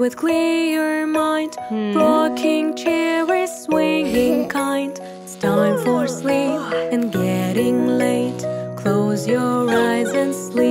with clear mind, hmm. rocking chair is swinging kind. It's time for sleep and getting late. Close your eyes and sleep.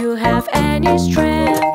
You have any strength.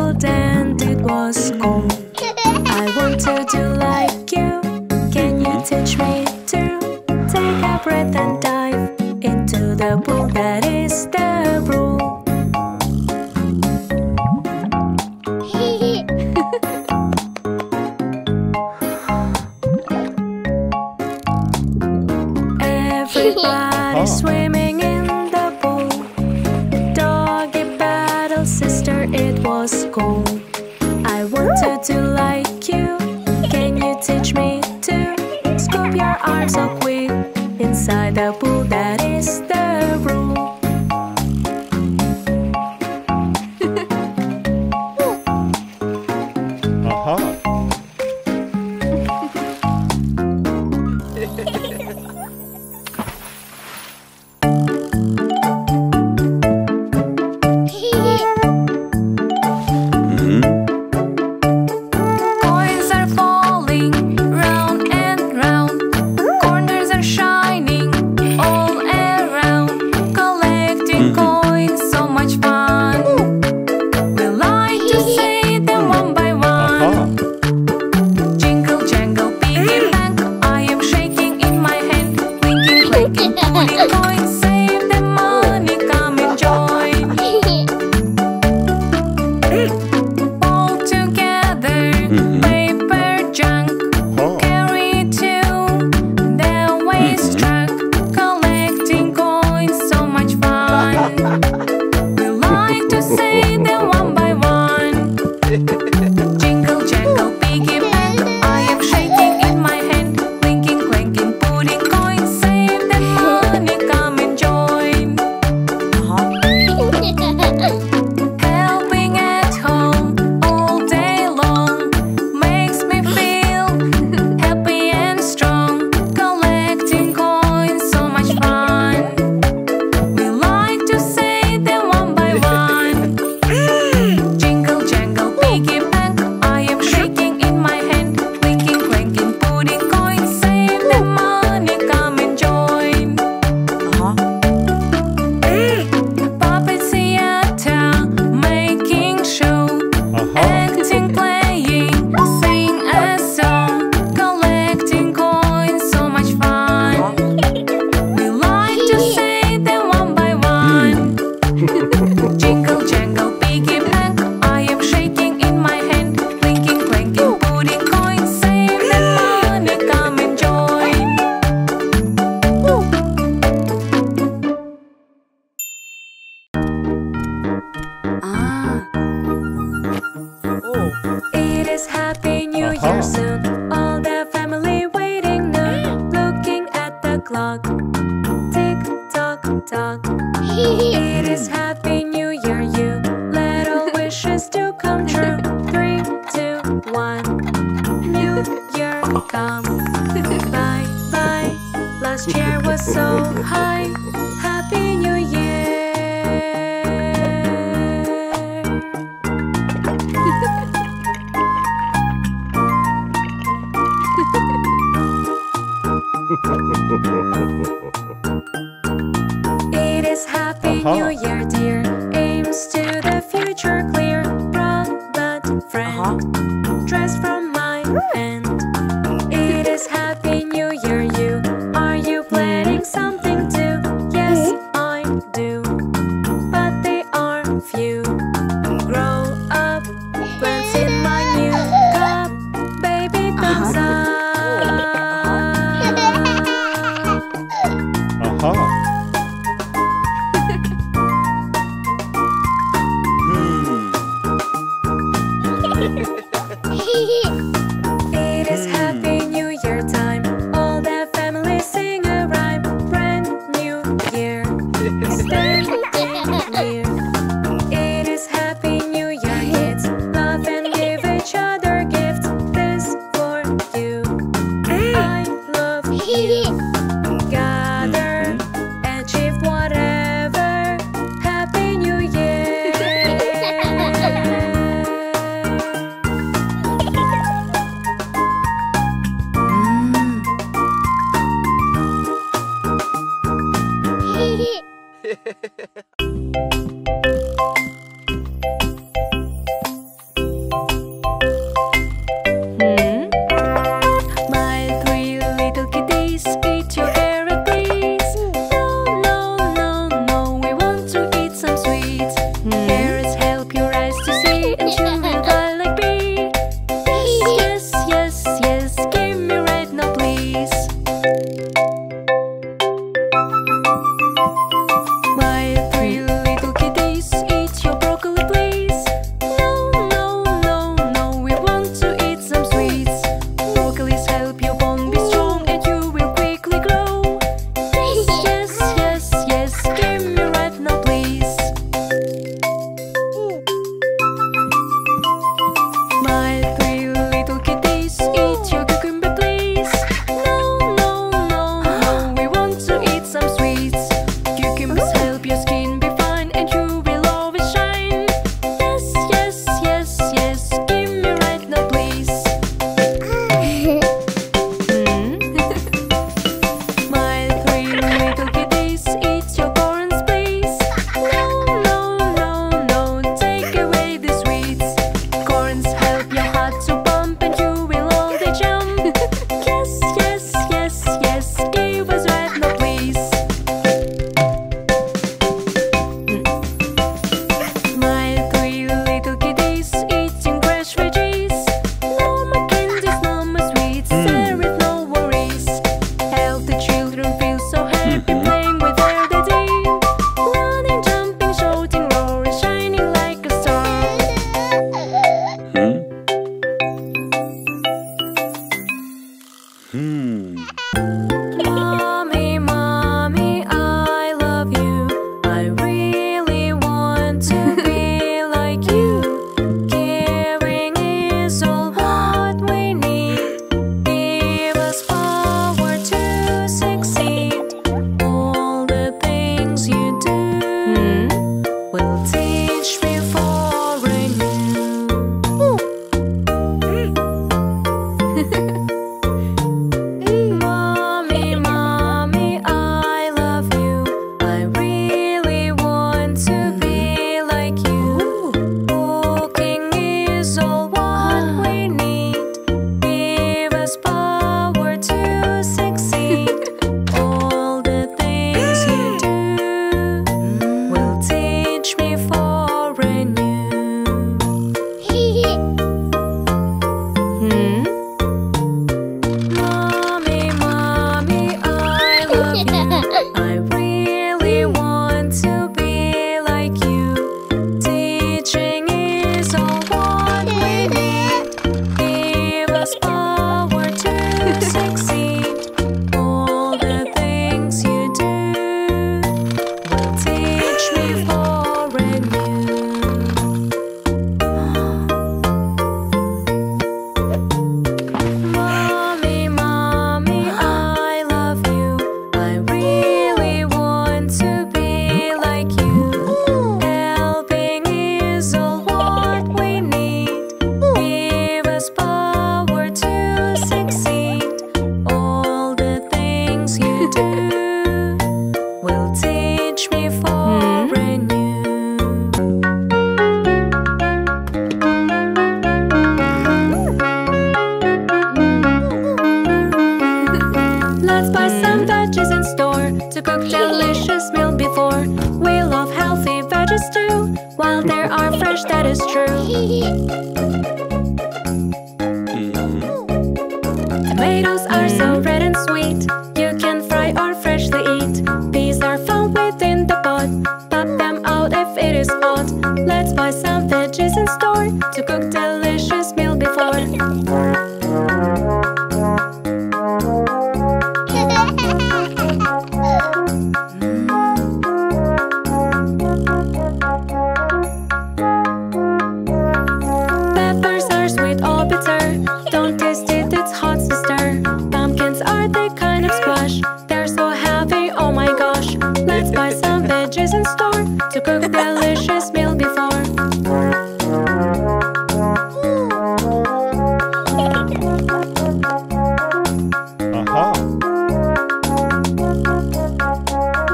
cold and it was cold. I wanted to like you. Can you teach me to take a breath and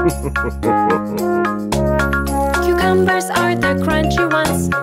Cucumbers are the crunchy ones.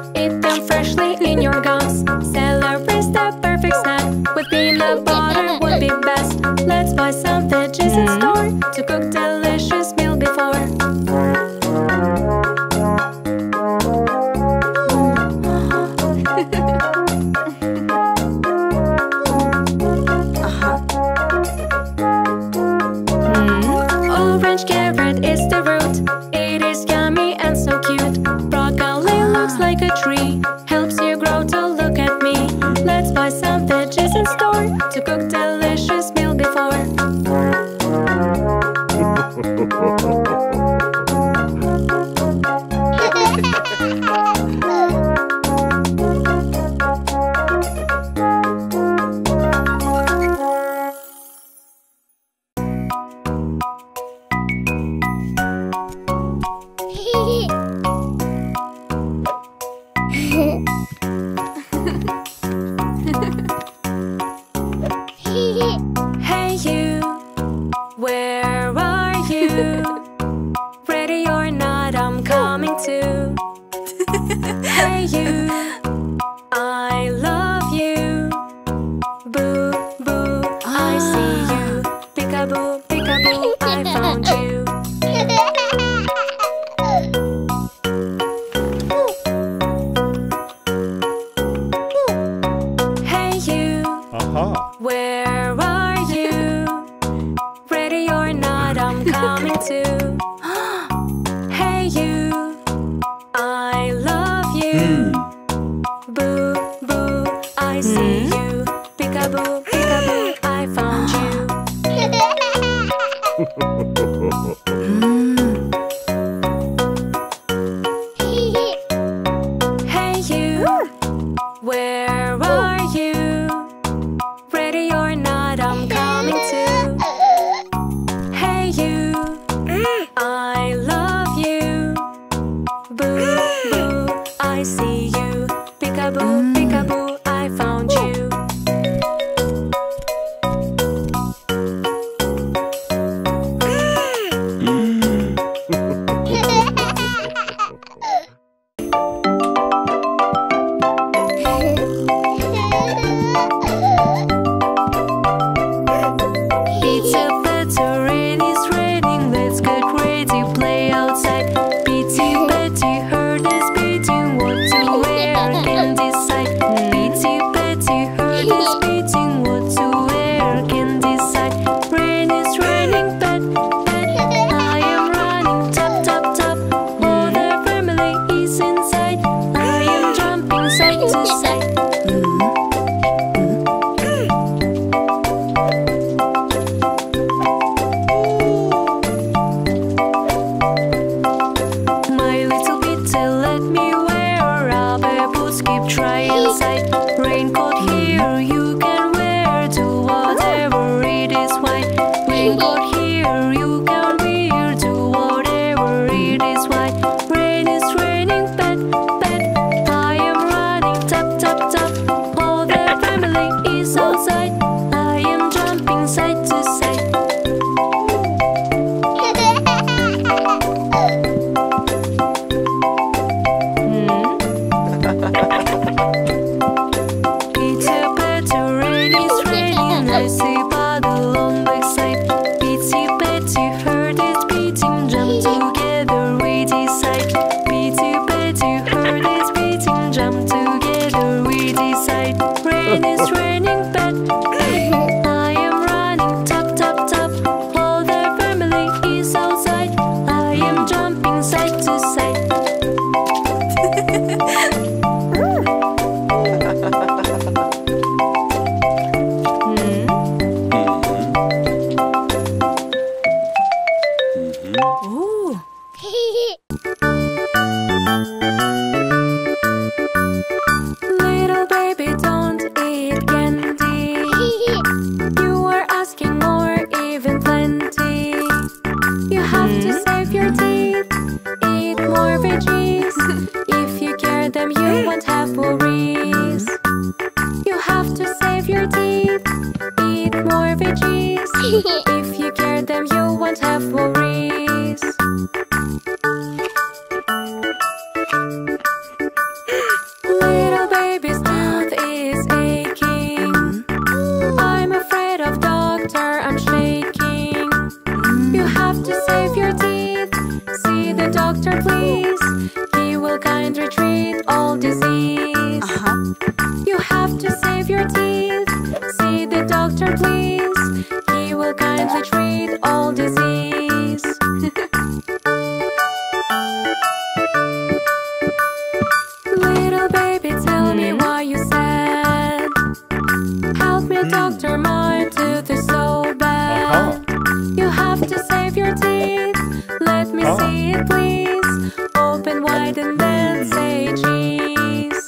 please. Open wide and then say cheese.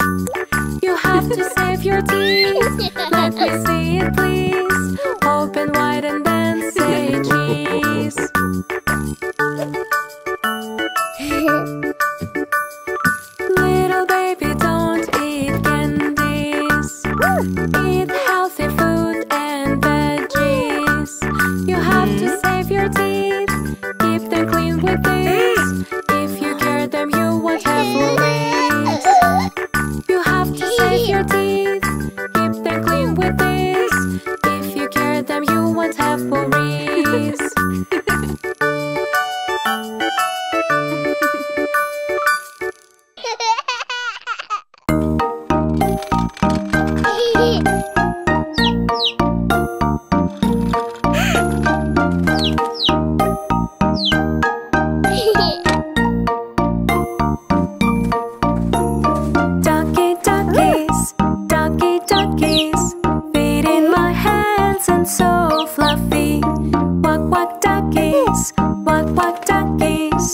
You have to save your teeth. Let me see it, please. Open wide and then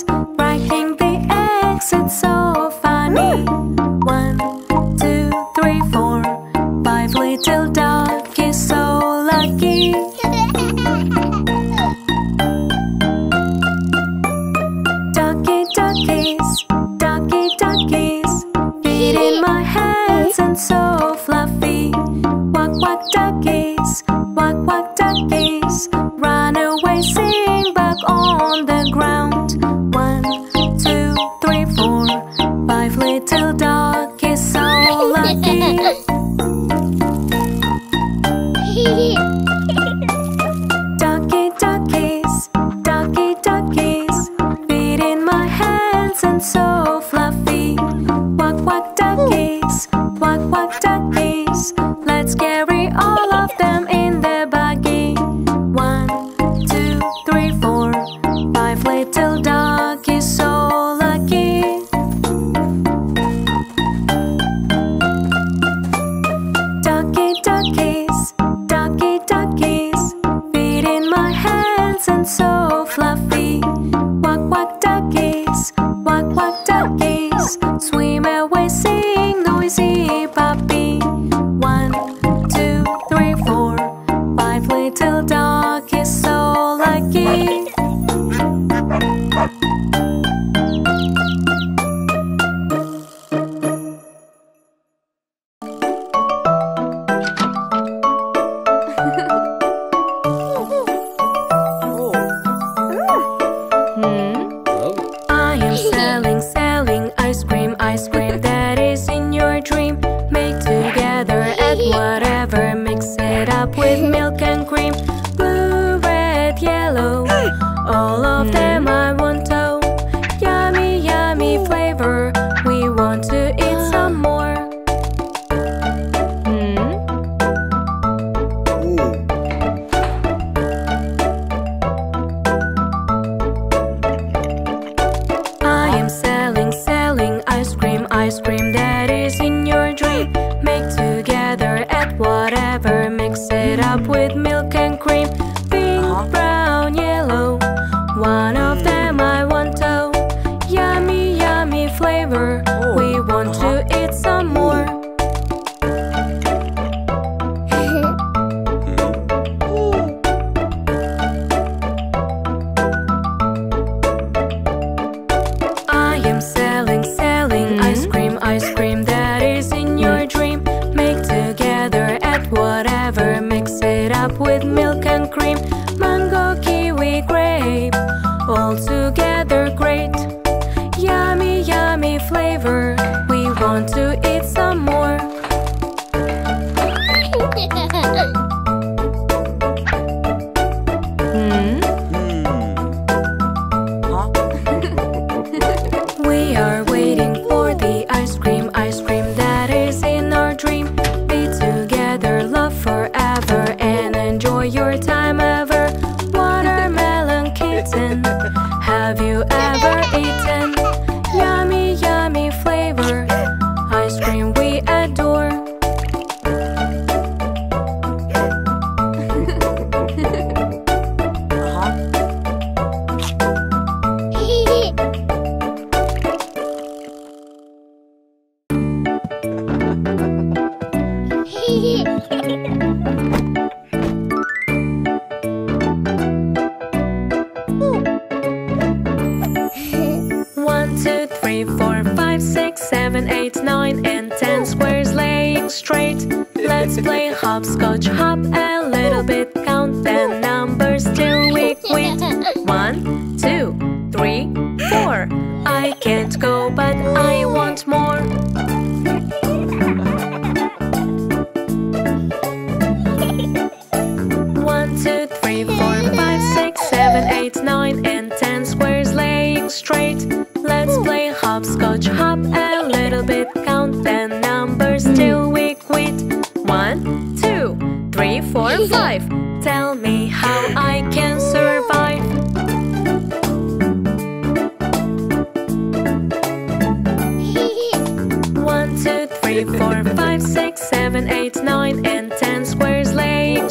right Two, three, four. I can't go, but I want more. One, two, three, four, five, six, seven, eight, nine, and ten squares laying straight. Let's play hopscotch, hop a little bit, count the numbers till we quit. One, two, three, four, five. Tell me how I can survive.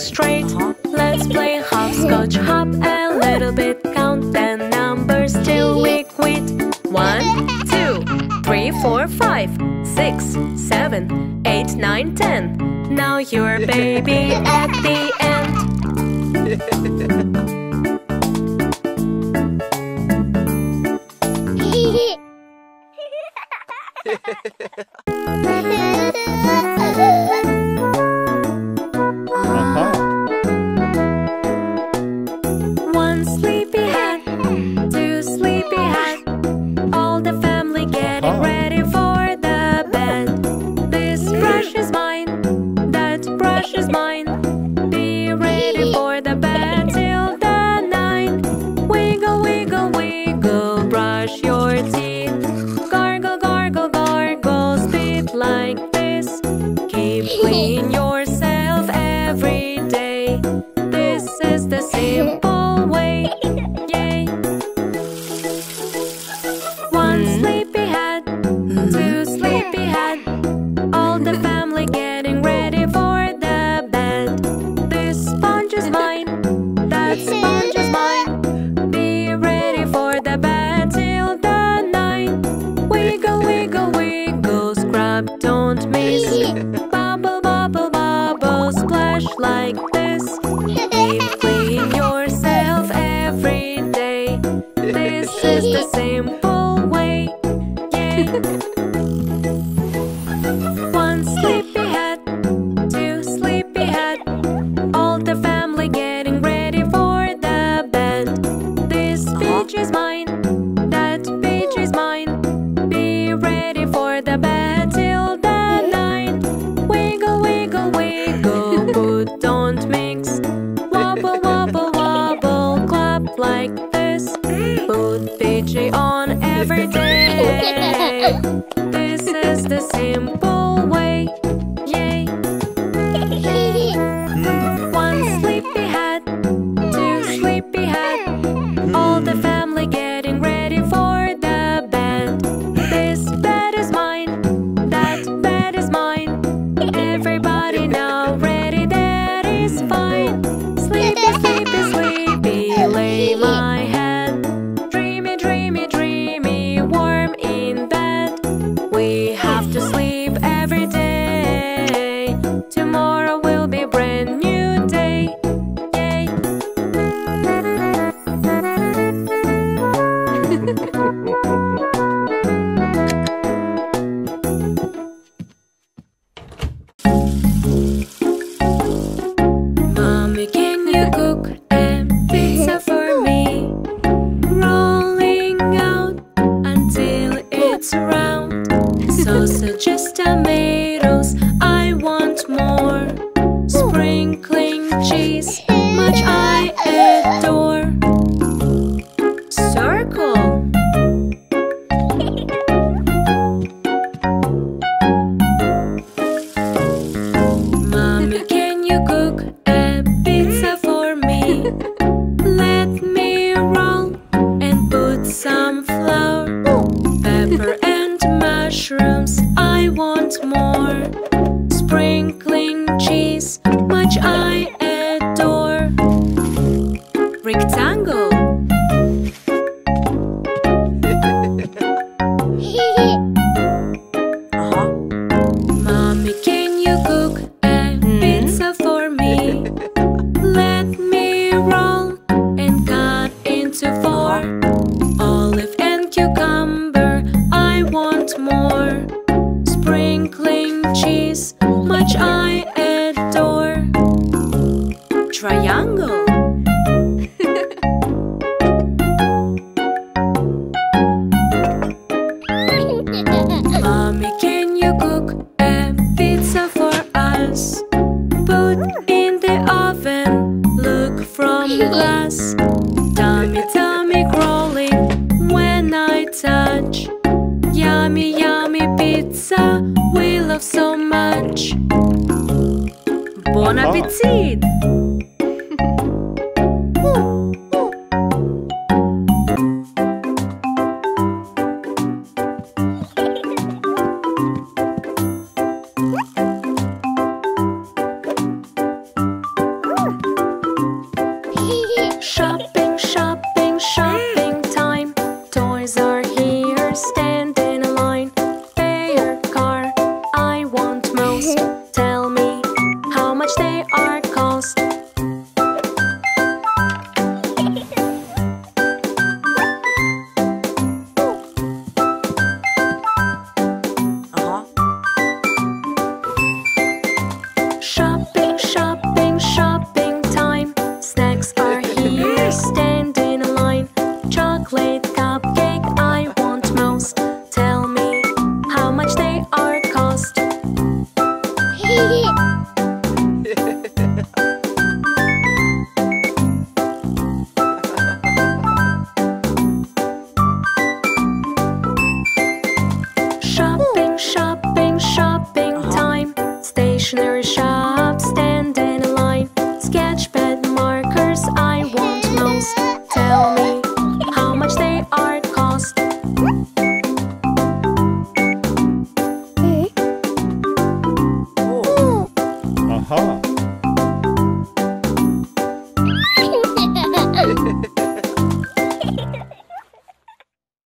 straight. Let's play hopscotch, hop a little bit, count the numbers till we quit. One, two, three, four, five, six, seven, eight, nine, ten. Now you're baby at the end. Mine. the same.